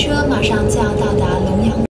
车马上就要到达龙阳。